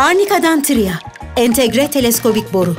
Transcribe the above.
Arnika'dan Tria. Entegre teleskobik boru.